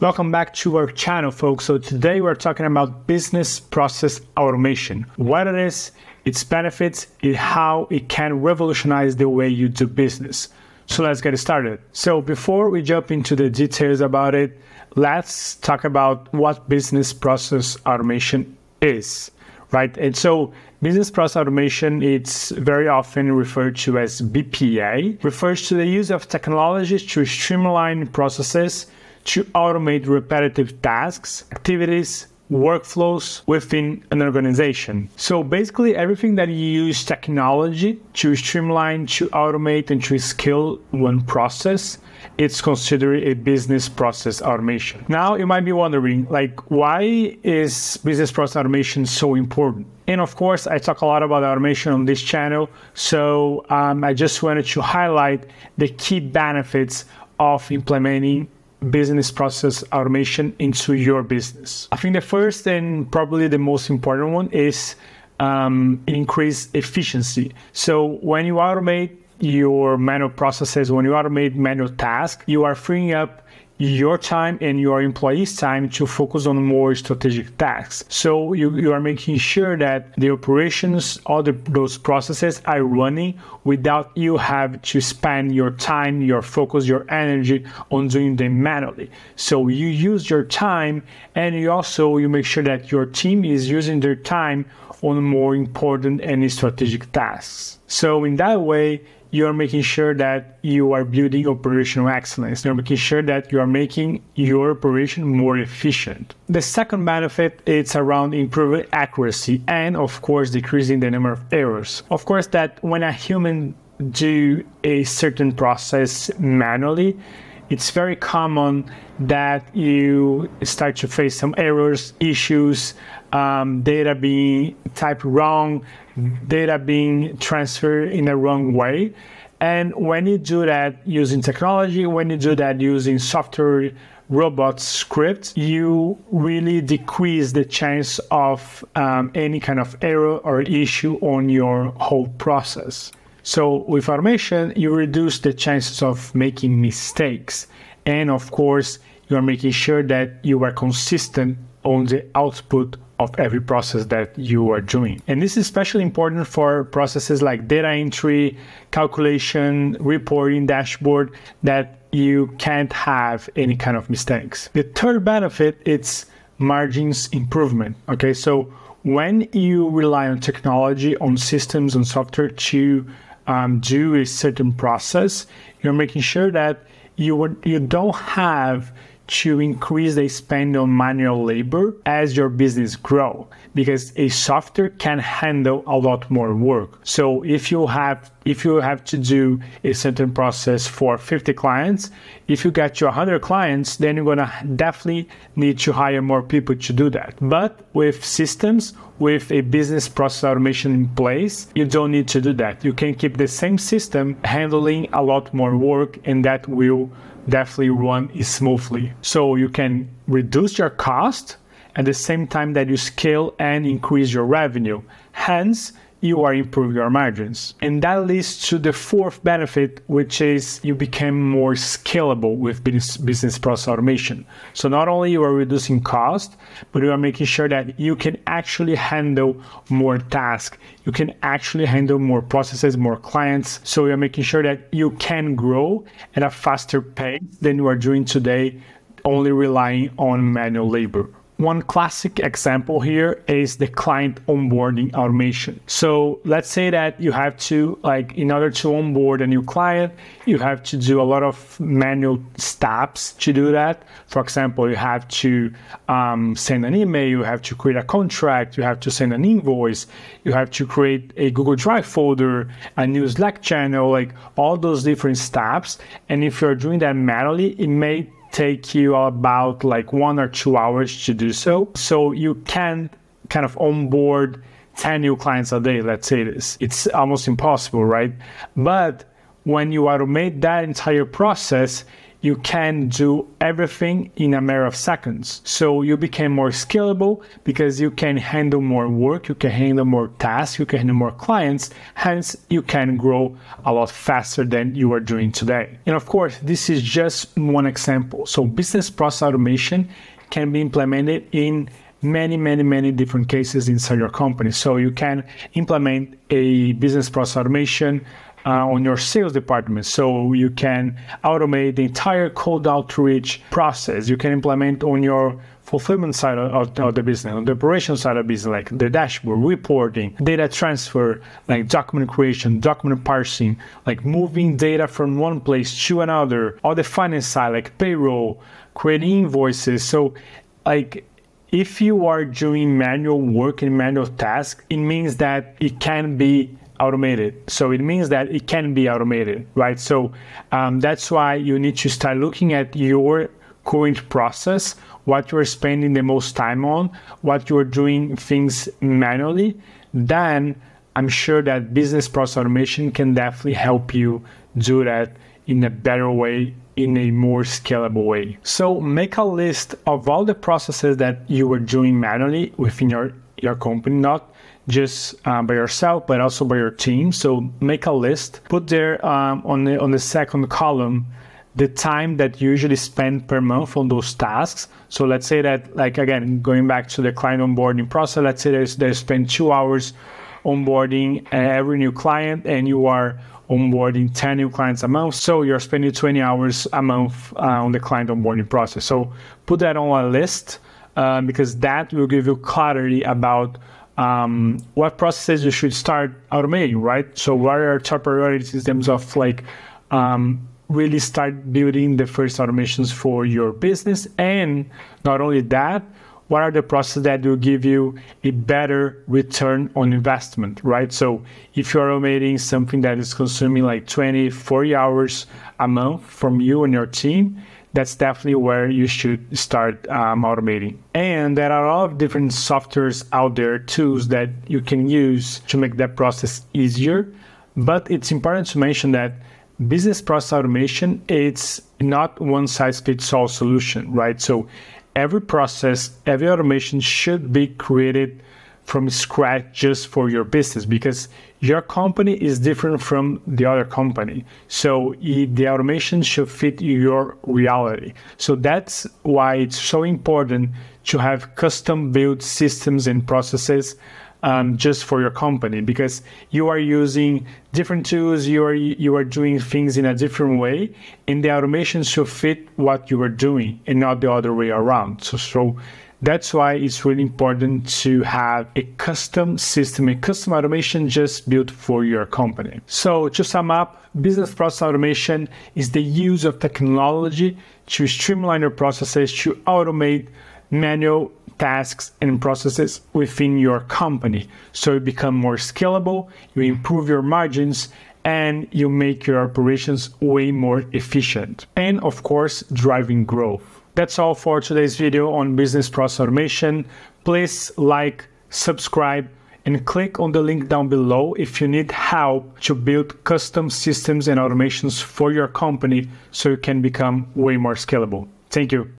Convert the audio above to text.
Welcome back to our channel, folks. So today we're talking about business process automation. What it is, its benefits, and how it can revolutionize the way you do business. So let's get started. So before we jump into the details about it, let's talk about what business process automation is, right? And so business process automation, it's very often referred to as BPA, refers to the use of technologies to streamline processes to automate repetitive tasks, activities, workflows within an organization. So basically, everything that you use technology to streamline, to automate, and to scale one process, it's considered a business process automation. Now, you might be wondering, like, why is business process automation so important? And of course, I talk a lot about automation on this channel. So um, I just wanted to highlight the key benefits of implementing business process automation into your business? I think the first and probably the most important one is um, increase efficiency. So when you automate your manual processes, when you automate manual tasks, you are freeing up your time and your employees' time to focus on more strategic tasks. So you, you are making sure that the operations, all the, those processes are running without you have to spend your time, your focus, your energy on doing them manually. So you use your time and you also you make sure that your team is using their time on more important and strategic tasks. So in that way, you're making sure that you are building operational excellence. You're making sure that you are making your operation more efficient. The second benefit is around improving accuracy and of course decreasing the number of errors. Of course that when a human do a certain process manually, it's very common that you start to face some errors, issues, um, data being typed wrong, data being transferred in a wrong way. And when you do that using technology, when you do that using software, robots, scripts, you really decrease the chance of um, any kind of error or issue on your whole process. So with automation, you reduce the chances of making mistakes. And of course, you are making sure that you are consistent on the output of every process that you are doing. And this is especially important for processes like data entry, calculation, reporting, dashboard that you can't have any kind of mistakes. The third benefit is margins improvement. Okay, so when you rely on technology, on systems, on software to um, do a certain process, you're making sure that you would, you don't have to increase the spend on manual labor as your business grow because a software can handle a lot more work. So if you have if you have to do a certain process for 50 clients, if you get to 100 clients, then you're gonna definitely need to hire more people to do that. But with systems, with a business process automation in place, you don't need to do that. You can keep the same system handling a lot more work, and that will definitely run smoothly. So you can reduce your cost at the same time that you scale and increase your revenue. Hence, you are improving your margins. And that leads to the fourth benefit, which is you become more scalable with business process automation. So not only you are reducing cost, but you are making sure that you can actually handle more tasks. You can actually handle more processes, more clients. So you're making sure that you can grow at a faster pace than you are doing today, only relying on manual labor. One classic example here is the client onboarding automation. So let's say that you have to, like, in order to onboard a new client, you have to do a lot of manual steps to do that. For example, you have to um, send an email, you have to create a contract, you have to send an invoice, you have to create a Google Drive folder, a new Slack channel, like all those different steps. And if you're doing that manually, it may take you about like one or two hours to do so. So you can kind of onboard 10 new clients a day, let's say this. It's almost impossible, right? But when you automate that entire process, you can do everything in a matter of seconds. So you became more scalable because you can handle more work, you can handle more tasks, you can handle more clients, hence you can grow a lot faster than you are doing today. And of course, this is just one example. So business process automation can be implemented in many, many, many different cases inside your company. So you can implement a business process automation uh, on your sales department. So you can automate the entire cold outreach process. You can implement on your fulfillment side of, of, the business, on the operation side of business, like the dashboard, reporting, data transfer, like document creation, document parsing, like moving data from one place to another, or the finance side, like payroll, creating invoices. So like if you are doing manual work and manual tasks, it means that it can be automated. So it means that it can be automated, right? So um, that's why you need to start looking at your current process, what you're spending the most time on, what you're doing things manually. Then I'm sure that business process automation can definitely help you do that in a better way in a more scalable way. So make a list of all the processes that you were doing manually within your, your company, not just uh, by yourself, but also by your team. So make a list, put there um, on the on the second column the time that you usually spend per month on those tasks. So let's say that, like again, going back to the client onboarding process, let's say they spend two hours onboarding every new client, and you are onboarding 10 new clients a month. So you're spending 20 hours a month uh, on the client onboarding process. So put that on a list uh, because that will give you clarity about um, what processes you should start automating, right? So what are your top priorities in terms of like um, really start building the first automations for your business, and not only that, what are the processes that will give you a better return on investment, right? So if you're automating something that is consuming like 20, 40 hours a month from you and your team, that's definitely where you should start um, automating. And there are a lot of different softwares out there, tools that you can use to make that process easier. But it's important to mention that business process automation it's not one size fits all solution, right? So every process, every automation should be created from scratch just for your business because your company is different from the other company. So the automation should fit your reality. So that's why it's so important to have custom built systems and processes um, just for your company because you are using different tools you are you are doing things in a different way and the automation should fit what you are doing and not the other way around so so that's why it's really important to have a custom system, a custom automation just built for your company. So, to sum up, business process automation is the use of technology to streamline your processes, to automate manual tasks and processes within your company. So, you become more scalable, you improve your margins, and you make your operations way more efficient. And of course, driving growth. That's all for today's video on business process automation. Please like, subscribe, and click on the link down below if you need help to build custom systems and automations for your company so you can become way more scalable. Thank you.